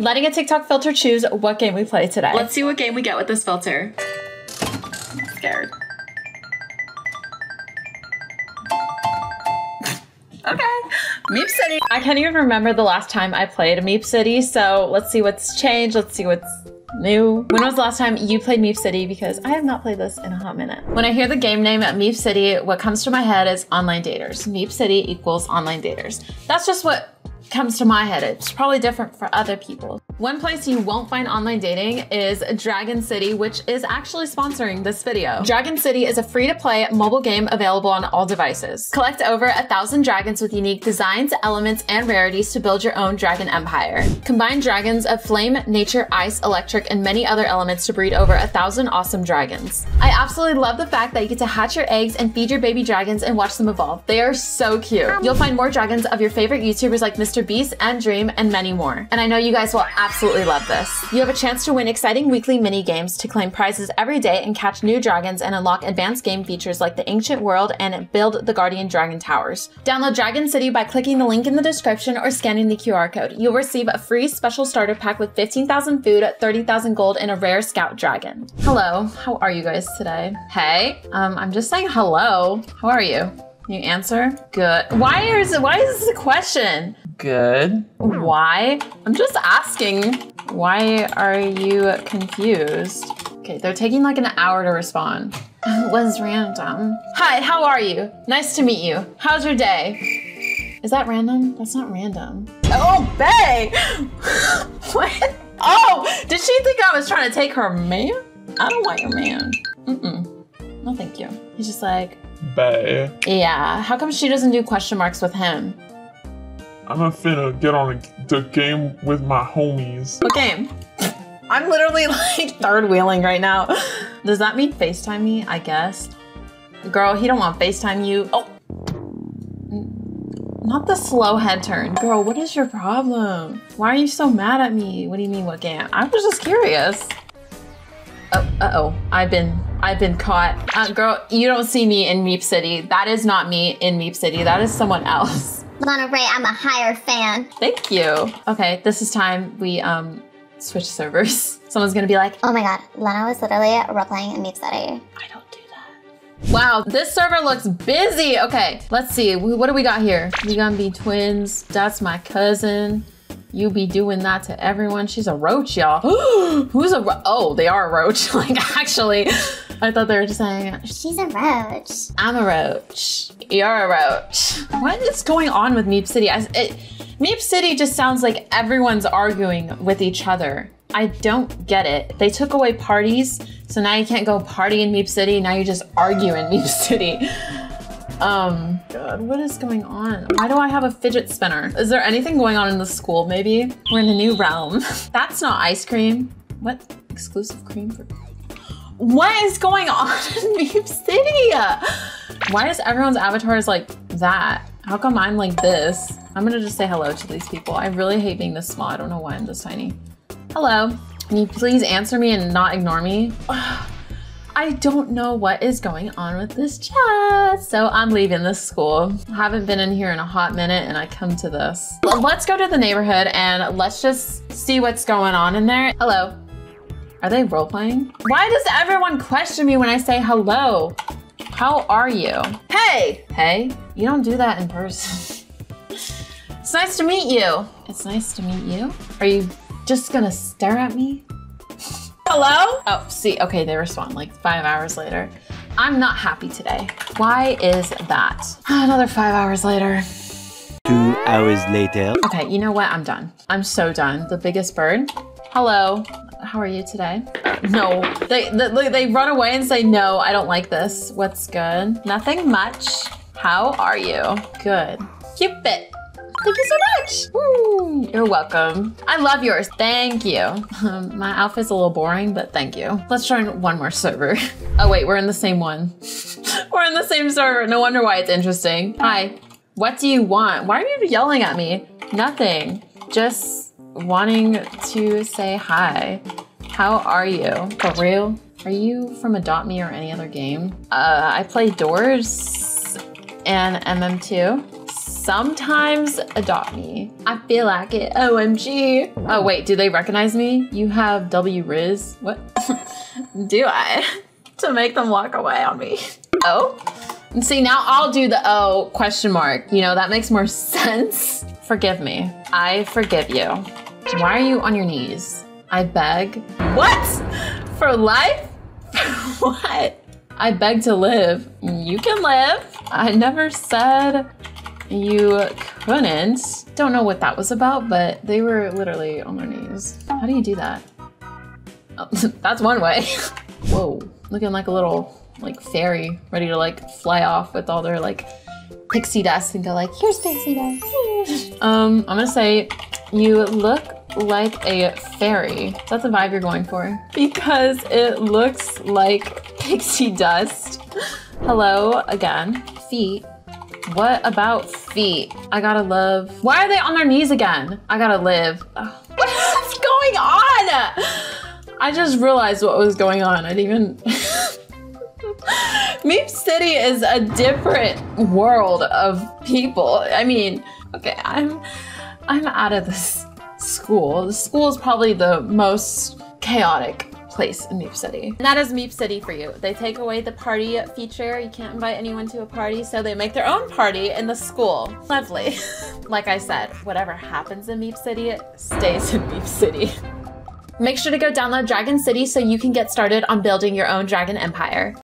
Letting a TikTok filter choose what game we play today. Let's see what game we get with this filter. I'm scared. Okay. Meep City. I can't even remember the last time I played Meep City, so let's see what's changed. Let's see what's new. When was the last time you played Meep City? Because I have not played this in a hot minute. When I hear the game name at Meep City, what comes to my head is online daters. Meep City equals online daters. That's just what comes to my head. It's probably different for other people. One place you won't find online dating is Dragon City, which is actually sponsoring this video. Dragon City is a free-to-play mobile game available on all devices. Collect over a thousand dragons with unique designs, elements, and rarities to build your own dragon empire. Combine dragons of flame, nature, ice, electric, and many other elements to breed over a thousand awesome dragons. I absolutely love the fact that you get to hatch your eggs and feed your baby dragons and watch them evolve. They are so cute. You'll find more dragons of your favorite YouTubers like Mr. Beast and Dream and many more. And I know you guys will absolutely love this. You have a chance to win exciting weekly mini games to claim prizes every day and catch new dragons and unlock advanced game features like the Ancient World and build the Guardian Dragon Towers. Download Dragon City by clicking the link in the description or scanning the QR code. You'll receive a free special starter pack with 15,000 food, 30,000 gold, and a rare scout dragon. Hello, how are you guys today? Hey, um, I'm just saying hello. How are you? You answer? Good. Why is why is this a question? Good. Why? I'm just asking. Why are you confused? Okay, they're taking like an hour to respond. It was random. Hi, how are you? Nice to meet you. How's your day? Is that random? That's not random. Oh, Bay! what? Oh, did she think I was trying to take her man? I don't want your man. Mm-mm. No, thank you. He's just like, Bay. yeah, how come she doesn't do question marks with him? I'm finna get on the game with my homies. What game? I'm literally like third wheeling right now. Does that mean FaceTime me? I guess. Girl, he don't want FaceTime you. Oh. Not the slow head turn. Girl, what is your problem? Why are you so mad at me? What do you mean what game? I was just curious. Oh, uh-oh. I've been I've been caught. Uh, girl, you don't see me in Meep City. That is not me in Meep City. That is someone else. Lana Rae, I'm a higher fan. Thank you. Okay, this is time we um switch servers. Someone's gonna be like, Oh my god, Lana was literally role-playing in Meep City. I don't do that. Wow, this server looks busy. Okay, let's see. What do we got here? We gonna be twins. That's my cousin. You be doing that to everyone. She's a roach, y'all. Who's a ro- Oh, they are a roach. like, actually, I thought they were just saying, She's a roach. I'm a roach. You're a roach. What is going on with Meep City? I, it, Meep City just sounds like everyone's arguing with each other. I don't get it. They took away parties, so now you can't go party in Meep City. Now you just argue in Meep City. Um, God, what is going on? Why do I have a fidget spinner? Is there anything going on in the school, maybe? We're in a new realm. That's not ice cream. What? Exclusive cream for what is going on in Meep City? Why is everyone's avatars like that? How come I'm like this? I'm gonna just say hello to these people. I really hate being this small. I don't know why I'm this tiny. Hello. Can you please answer me and not ignore me? I don't know what is going on with this chat. So I'm leaving this school. Haven't been in here in a hot minute and I come to this. Let's go to the neighborhood and let's just see what's going on in there. Hello. Are they role playing? Why does everyone question me when I say hello? How are you? Hey! Hey, you don't do that in person. it's nice to meet you. It's nice to meet you. Are you just gonna stare at me? Hello? Oh, see, okay, they respond like five hours later. I'm not happy today. Why is that? Another five hours later. Two hours later. Okay, you know what? I'm done. I'm so done. The biggest bird. Hello. How are you today? No. They, they they run away and say no. I don't like this. What's good? Nothing much. How are you? Good. Cupid. Thank you so much. Woo, you're welcome. I love yours. Thank you. Um, my outfit's a little boring, but thank you. Let's join one more server. Oh wait, we're in the same one. we're in the same server. No wonder why it's interesting. Hi. What do you want? Why are you yelling at me? Nothing. Just wanting to say hi. How are you? For real? Are you from Adopt Me or any other game? Uh, I play Doors and MM2. Sometimes Adopt Me. I feel like it. OMG. Oh, wait, do they recognize me? You have W Riz. What? do I? to make them walk away on me. Oh? And see, now I'll do the O question mark. You know, that makes more sense. Forgive me. I forgive you. Why are you on your knees? I beg. What? For life? what? I beg to live. You can live. I never said you couldn't. Don't know what that was about, but they were literally on their knees. How do you do that? Oh, that's one way. Whoa, looking like a little like fairy ready to like fly off with all their like pixie dust and go like, here's pixie dust. um, I'm gonna say you look like a fairy. That's that the vibe you're going for? Because it looks like pixie dust. Hello again. Feet. What about feet? I gotta love. Why are they on their knees again? I gotta live. What's going on? I just realized what was going on. I didn't even. Meep City is a different world of people. I mean, okay, I'm I'm out of this school. The school is probably the most chaotic place in Meep City. And that is Meep City for you. They take away the party feature. You can't invite anyone to a party, so they make their own party in the school. Lovely. like I said, whatever happens in Meep City stays in Meep City. Make sure to go download Dragon City so you can get started on building your own dragon empire.